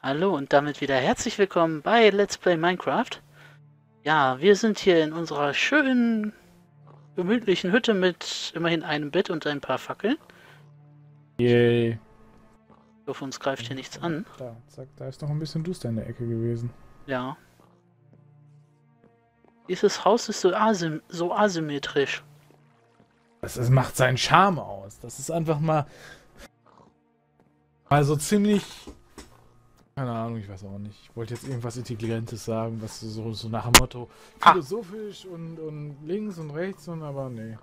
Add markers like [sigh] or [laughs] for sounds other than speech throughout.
Hallo und damit wieder herzlich willkommen bei Let's Play Minecraft. Ja, wir sind hier in unserer schönen, gemütlichen Hütte mit immerhin einem Bett und ein paar Fackeln. Yay. Ich hoffe, uns greift hier nichts an. Da, zack, da ist noch ein bisschen Duster in der Ecke gewesen. Ja. Dieses Haus ist so, asym so asymmetrisch. Das, das macht seinen Charme aus. Das ist einfach mal. Mal so ziemlich. Keine Ahnung, ich weiß auch nicht. Ich wollte jetzt irgendwas Intelligentes sagen, was so, so nach dem Motto Ah. philosophisch und, und links und rechts und aber nee.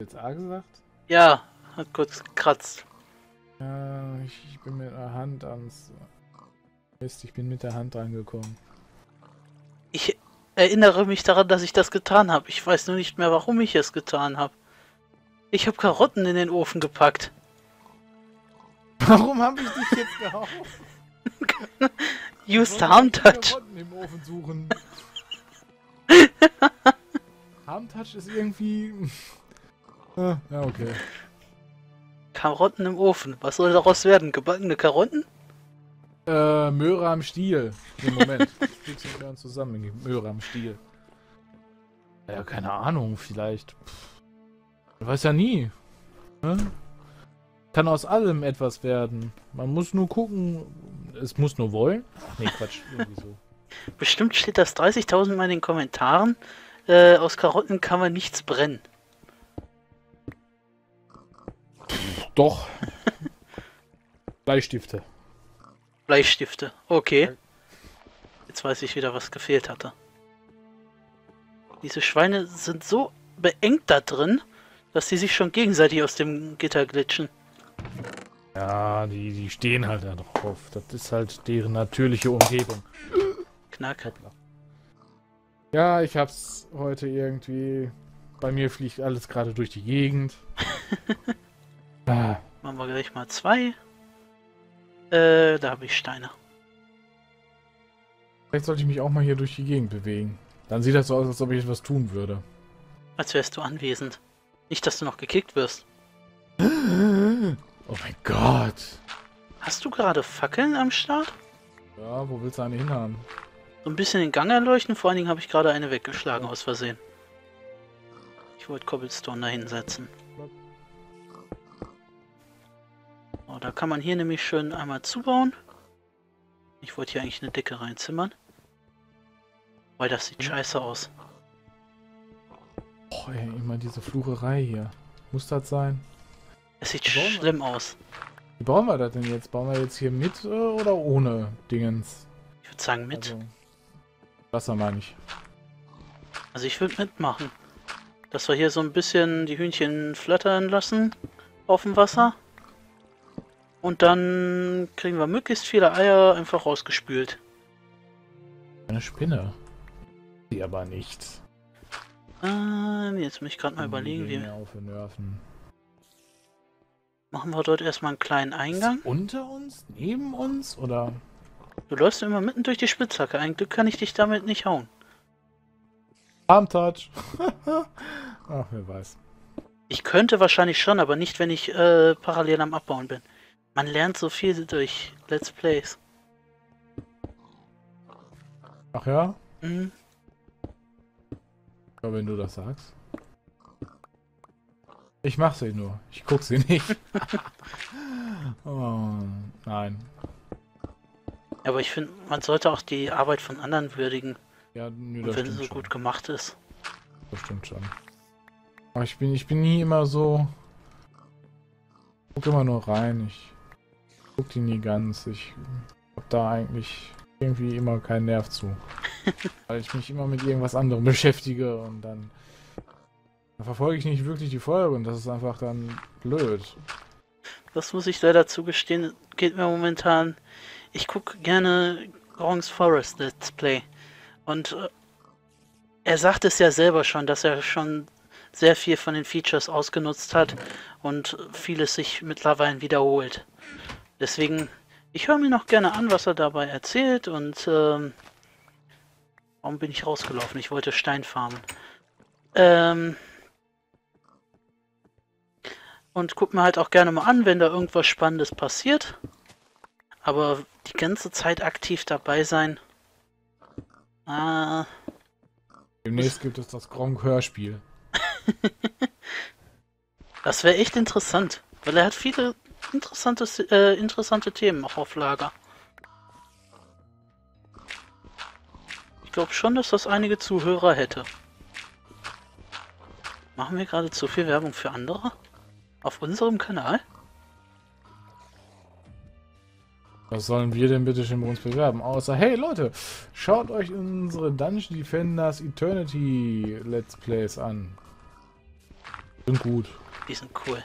Jetzt A gesagt? Ja, hat kurz gekratzt. Ja, ich, ich bin mit der Hand ans. Mist, ich bin mit der Hand rangekommen. Ich erinnere mich daran, dass ich das getan habe. Ich weiß nur nicht mehr, warum ich es getan habe. Ich habe Karotten in den Ofen gepackt. [laughs] Warum habe ich dich jetzt gehauen? Use the Ich Harm wollte Touch. Karotten im Ofen suchen. [laughs] Harm Touch ist irgendwie. [laughs] Ah, ja, okay. Karotten im Ofen. Was soll daraus werden? Gebackene Karotten? Äh, Möhre am Stiel. Im Moment. Kriegst du gern zusammen. Möhre am Stiel. Ja, keine Ahnung, vielleicht. Pff. Man weiß ja nie. Ne? Kann aus allem etwas werden. Man muss nur gucken. Es muss nur wollen. Nee, Quatsch. [laughs] Irgendwie so. Bestimmt steht das 30.000 Mal in den Kommentaren. Äh, aus Karotten kann man nichts brennen. Doch. [laughs] Bleistifte. Bleistifte. Okay. Jetzt weiß ich wieder, was gefehlt hatte. Diese Schweine sind so beengt da drin, dass sie sich schon gegenseitig aus dem Gitter glitschen. Ja, die, die stehen halt da drauf. Das ist halt deren natürliche Umgebung. Knack. Ja, ich hab's heute irgendwie. Bei mir fliegt alles gerade durch die Gegend. [laughs] ah, Machen wir gleich mal zwei. Äh, da habe ich Steine. vielleicht sollte ich mich auch mal hier durch die Gegend bewegen. Dann sieht das so aus, als ob ich etwas tun würde. Als wärst du anwesend. Nicht, dass du noch gekickt wirst. [laughs] Oh mein Gott. Hast du gerade Fackeln am Start? Ja, wo willst du eine hinhaben? So ein bisschen den Gang erleuchten. Vor allen Dingen habe ich gerade eine weggeschlagen aus Versehen. Ich wollte Cobblestone da hinsetzen. Oh, da kann man hier nämlich schön einmal zubauen. Ich wollte hier eigentlich eine Decke reinzimmern. Weil das sieht scheiße aus. Oh, ey, immer diese Flucherei hier. Muss das sein? Es sieht Bauen wir- schlimm aus. Wie bauen wir das denn jetzt? Bauen wir jetzt hier mit äh, oder ohne Dingens? Ich würde sagen mit. Also, Wasser meine ich. Also ich würde mitmachen. Dass wir hier so ein bisschen die Hühnchen flattern lassen auf dem Wasser. Und dann kriegen wir möglichst viele Eier einfach rausgespült. Eine Spinne. Die aber nicht. Ähm, jetzt muss ich gerade mal überlegen, wie auf den Nerven. Machen wir dort erstmal einen kleinen Eingang. Unter uns? Neben uns? Oder? Du läufst immer mitten durch die Spitzhacke. Ein Glück kann ich dich damit nicht hauen. Armtouch. [laughs] Ach, wer weiß. Ich könnte wahrscheinlich schon, aber nicht, wenn ich äh, parallel am Abbauen bin. Man lernt so viel durch Let's Plays. Ach ja? Mhm. Ja, wenn du das sagst. Ich mach sie nur. Ich guck sie nicht. [laughs] oh, nein. Aber ich finde, man sollte auch die Arbeit von anderen würdigen, Ja, nö, das wenn sie so schon. gut gemacht ist. Das stimmt schon. Aber ich bin, ich bin nie immer so. Guck immer nur rein. Ich guck die nie ganz. Ich hab da eigentlich irgendwie immer keinen Nerv zu. [laughs] Weil ich mich immer mit irgendwas anderem beschäftige und dann, dann verfolge ich nicht wirklich die Folge und das ist einfach dann blöd. Das muss ich leider zugestehen, geht mir momentan. Ich gucke gerne Grongs Forest Let's Play. Und äh, er sagt es ja selber schon, dass er schon sehr viel von den Features ausgenutzt hat und vieles sich mittlerweile wiederholt. Deswegen, ich höre mir noch gerne an, was er dabei erzählt und ähm, warum bin ich rausgelaufen? Ich wollte Stein farmen. Ähm, und guck mir halt auch gerne mal an, wenn da irgendwas Spannendes passiert. Aber die ganze Zeit aktiv dabei sein. Ah, Demnächst gibt es das Gronk-Hörspiel. [laughs] das wäre echt interessant, weil er hat viele interessante, äh, interessante Themen auch auf Lager. Ich glaube schon, dass das einige Zuhörer hätte. Machen wir gerade zu viel Werbung für andere? Auf unserem Kanal? Was sollen wir denn bitte schön bei uns bewerben? Außer, hey Leute, schaut euch unsere Dungeon Defenders Eternity Let's Plays an. Sind gut. Die sind cool.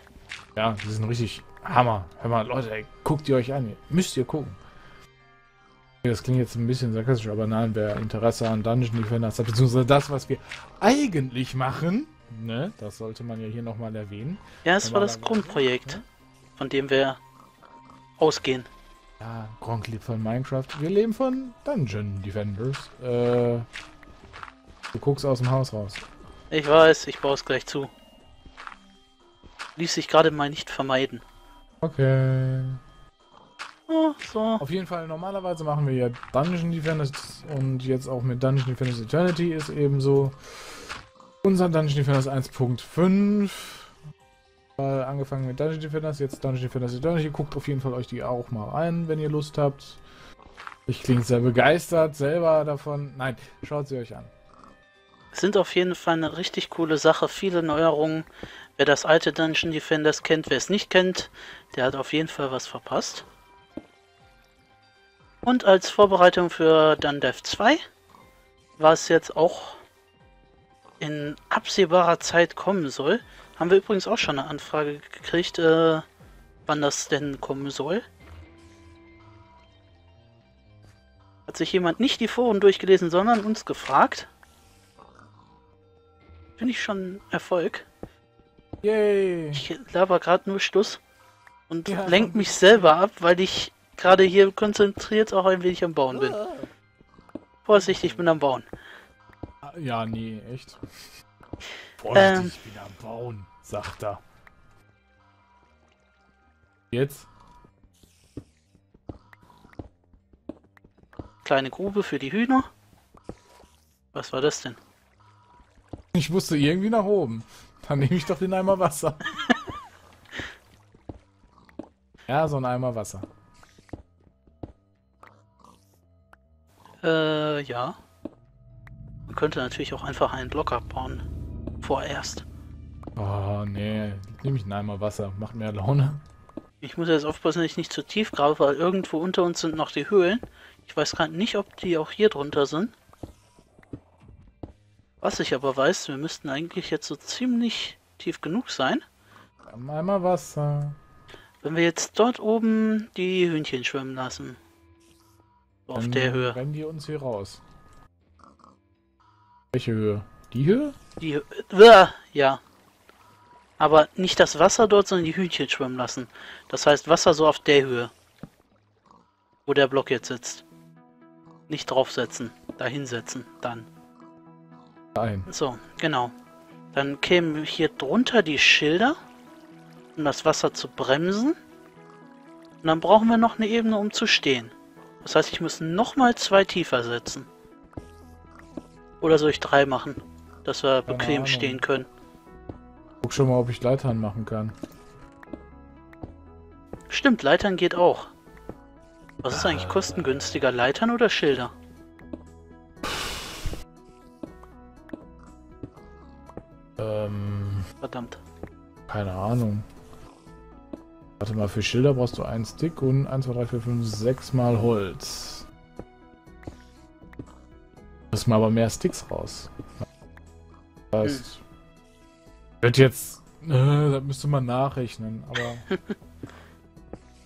Ja, die sind richtig Hammer. Hör mal, Leute, ey, guckt ihr euch an. Müsst ihr gucken. Das klingt jetzt ein bisschen sarkastisch, aber nein, wer Interesse an Dungeon Defenders hat, beziehungsweise das, was wir eigentlich machen, ne, das sollte man ja hier nochmal erwähnen. Ja, es war das Grundprojekt, ne? von dem wir ausgehen. Ja, Gronk lebt von Minecraft. Wir leben von Dungeon Defenders. Äh, du guckst aus dem Haus raus. Ich weiß, ich baue es gleich zu. Ließ sich gerade mal nicht vermeiden. Okay. Oh, so. Auf jeden Fall, normalerweise machen wir ja Dungeon Defenders und jetzt auch mit Dungeon Defenders Eternity ist ebenso unser Dungeon Defenders 1.5. Mal angefangen mit Dungeon Defenders, jetzt Dungeon Defenders Eternity. Guckt auf jeden Fall euch die auch mal ein, wenn ihr Lust habt. Ich klinge sehr begeistert selber davon. Nein, schaut sie euch an. Sind auf jeden Fall eine richtig coole Sache. Viele Neuerungen. Wer das alte Dungeon Defenders kennt, wer es nicht kennt, der hat auf jeden Fall was verpasst. Und als Vorbereitung für Dundev 2 war es jetzt auch in absehbarer Zeit kommen soll. Haben wir übrigens auch schon eine Anfrage gekriegt, äh, wann das denn kommen soll. Hat sich jemand nicht die Foren durchgelesen, sondern uns gefragt. Finde ich schon Erfolg. Yay! Ich laber gerade nur Stuss und Ja, lenk mich selber ab, weil ich gerade hier konzentriert auch ein wenig am Bauen bin. Vorsicht, ich bin am Bauen. Ja, nee, echt. Vorsichtig, Ähm. ich bin am Bauen, sagt er. Jetzt? Kleine Grube für die Hühner. Was war das denn? Ich musste irgendwie nach oben. Dann nehme ich doch den Eimer Wasser. [laughs] ja, so ein Eimer Wasser. Äh, ja. Könnte natürlich auch einfach einen Block abbauen. Vorerst. Oh, nee. Nehme ich einen Eimer Wasser. Macht mehr Laune. Ich muss jetzt aufpassen, dass ich nicht zu tief grabe, weil irgendwo unter uns sind noch die Höhlen. Ich weiß gerade nicht, ob die auch hier drunter sind. Was ich aber weiß, wir müssten eigentlich jetzt so ziemlich tief genug sein. Ein Eimer Wasser. Wenn wir jetzt dort oben die Hühnchen schwimmen lassen. So auf Dann der Höhe. rennen die uns hier raus. Welche Höhe? Die Höhe? Die Hö- Uah, ja. Aber nicht das Wasser dort, sondern die Hühnchen schwimmen lassen. Das heißt Wasser so auf der Höhe. Wo der Block jetzt sitzt. Nicht draufsetzen. Da hinsetzen. Dann. Nein. So, genau. Dann kämen hier drunter die Schilder, um das Wasser zu bremsen. Und dann brauchen wir noch eine Ebene, um zu stehen. Das heißt, ich muss nochmal zwei tiefer setzen. Oder soll ich drei machen, dass wir Keine bequem Ahnung. stehen können? Guck schon mal, ob ich Leitern machen kann. Stimmt, Leitern geht auch. Was ist eigentlich kostengünstiger, Leitern oder Schilder? Ähm, Verdammt. keine Ahnung. Warte mal, für Schilder brauchst du einen Stick und 1, 2, 3, 4, 5, 6 mal Holz. Müssen wir aber mehr Sticks raus. Das heißt, wird jetzt, äh, das müsste man nachrechnen, aber [laughs]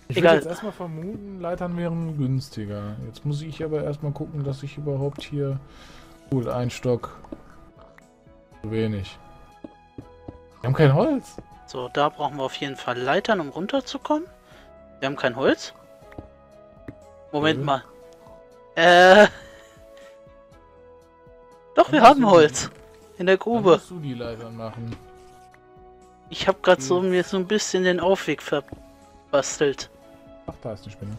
ich würde jetzt erstmal vermuten, Leitern wären günstiger. Jetzt muss ich aber erstmal gucken, dass ich überhaupt hier, gut, ein Stock, zu wenig. Wir haben kein Holz. So, da brauchen wir auf jeden Fall Leitern, um runterzukommen. Wir haben kein Holz. Moment Mhm. mal. Äh. Doch, wir Dann haben Holz. In der Dann Grube. musst du die Leitern machen. Ich habe gerade so Mhm. mir so ein bisschen den Aufweg verbastelt. Ach, da ist die Spinne.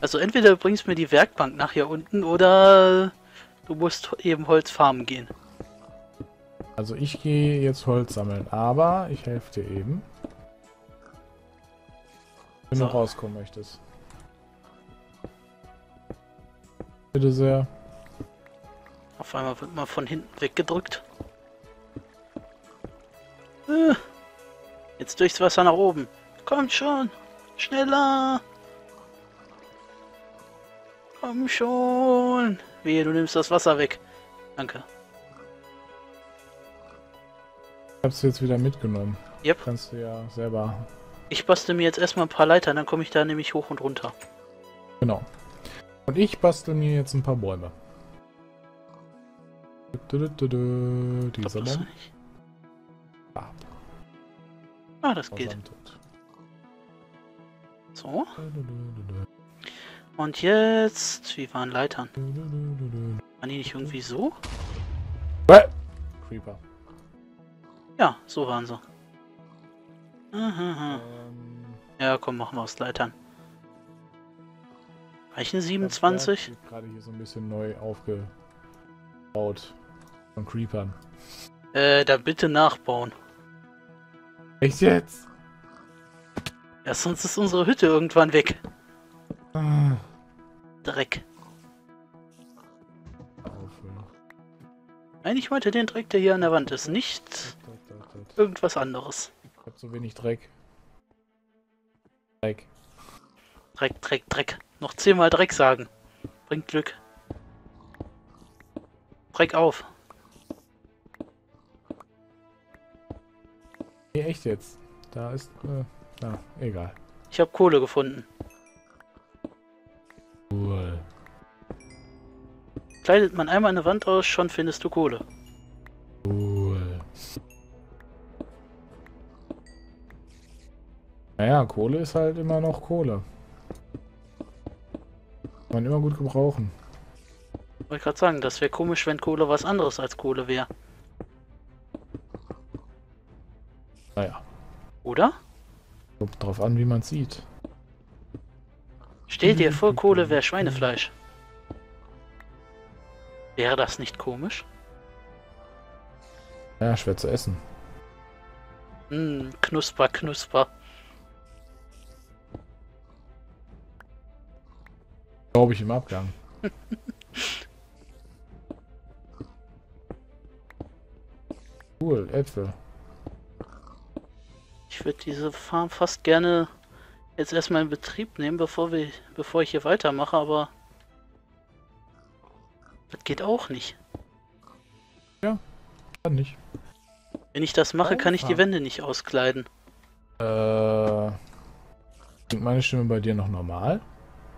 Also entweder du bringst mir die Werkbank nachher unten oder du musst eben Holz farmen gehen. Also ich gehe jetzt Holz sammeln, aber ich helfe dir eben. Wenn So. du rauskommen möchtest. Bitte sehr. Auf einmal wird man von hinten weggedrückt. Äh, Jetzt durchs Wasser nach oben. Kommt schon. Schneller. Komm schon. Wehe, du nimmst das Wasser weg. Danke. Ich hab's jetzt wieder mitgenommen. Yep. Kannst du ja selber. Ich bastel mir jetzt erstmal ein paar Leitern, dann komme ich da nämlich hoch und runter. Genau. Und ich bastel mir jetzt ein paar Bäume. Dieser das Baum. nicht. Ah, das geht. So. Und jetzt. Wie waren Leitern? Waren die nicht irgendwie so? Bäh! Creeper. Ja, so waren sie. Ähm, Ja, komm, machen wir aus Leitern. Reichen das 27? Werk wird gerade hier so ein bisschen neu aufgebaut. Von Creepern. Äh, dann bitte nachbauen. Echt jetzt? Ja, sonst ist unsere Hütte irgendwann weg. Ah. Dreck. Nein, ich meinte den Dreck, der hier an der Wand ist, nicht irgendwas anderes. Ich hab so wenig Dreck. Dreck. Dreck, Dreck, Dreck. Noch zehnmal Dreck sagen. Bringt Glück. Dreck auf. Nee, echt jetzt. Da ist. Äh, na, egal. Ich habe Kohle gefunden. Cool. Kleidet man einmal eine Wand aus, schon findest du Kohle. Cool. Naja, Kohle ist halt immer noch Kohle. Kann man immer gut gebrauchen. Wollte gerade sagen, das wäre komisch, wenn Kohle was anderes als Kohle wäre. Naja, Oder? kommt drauf an, wie man sieht. Stell dir vor, [laughs] Kohle wäre Schweinefleisch. Wäre das nicht komisch? Ja, schwer zu essen. Hm, knusper, knusper. Glaube ich im Abgang. [laughs] cool, Äpfel. Ich würde diese Farm fast gerne jetzt erstmal in Betrieb nehmen, bevor wir, bevor ich hier weitermache, aber das geht auch nicht. Kann nicht. Wenn ich das mache, kann ich die. Wände nicht auskleiden. Äh. Klingt meine Stimme bei dir noch normal?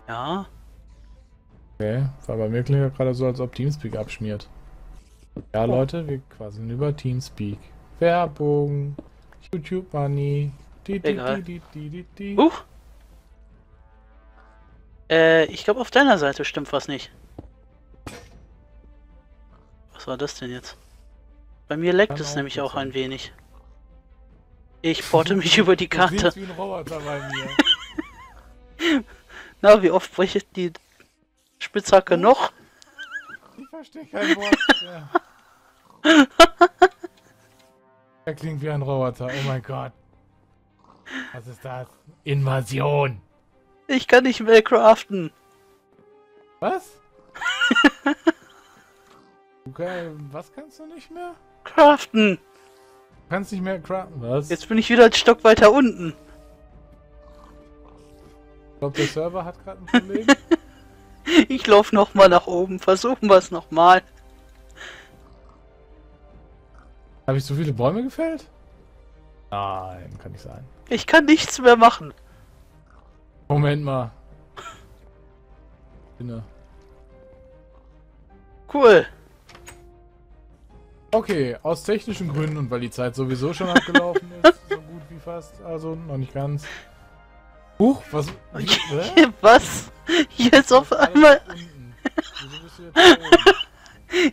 Ja, Okay, weil bei mir klingt ja gerade so, als ob Teamspeak abschmiert. Ja, Leute, wir quasi über Teamspeak. Werbung, YouTube Money. Di, di, Egal. di, di, di, di. Huch! Äh, ich glaube auf deiner Seite stimmt was nicht. Was war das denn jetzt? Bei mir leckt Kann es auch nämlich auch ein sein. wenig. Ich porte mich über die [laughs] Karte. wie ein Roboter bei mir. [laughs] Na, wie oft bricht die Spitzhacke noch? Ich verstehe kein Wort. Ja. Er klingt wie ein Roboter. Oh mein Gott. Was ist das? Invasion. Ich kann nicht mehr craften. Was? [laughs] Okay, was kannst du nicht mehr? Craften. Du kannst nicht mehr craften. Was? Jetzt bin ich wieder ein Stock weiter unten. Ich glaube, der Server hat gerade ein Problem. [laughs] Ich laufe nochmal nach oben. Versuchen wir es nochmal. Habe ich so viele Bäume gefällt? Nein, kann nicht sein. Ich kann nichts mehr machen. Moment mal. Inne. Cool. Okay, aus technischen Gründen und weil die Zeit sowieso schon abgelaufen ist, so gut wie fast, also noch nicht ganz. Huch, was? [laughs] Was? Jetzt auf einmal.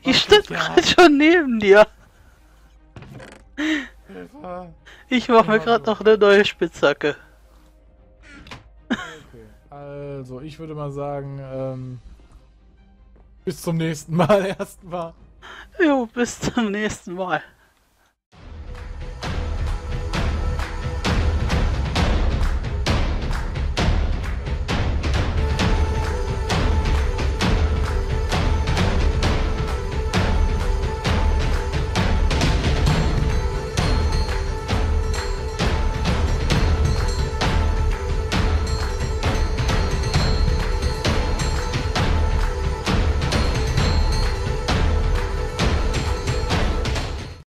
Ich stand gerade schon neben dir. Ich mache mir gerade noch eine neue Spitzhacke. Okay. Also, ich würde mal sagen, ähm, bis zum nächsten Mal [laughs] erstmal. Jo, bis zum nächsten Mal.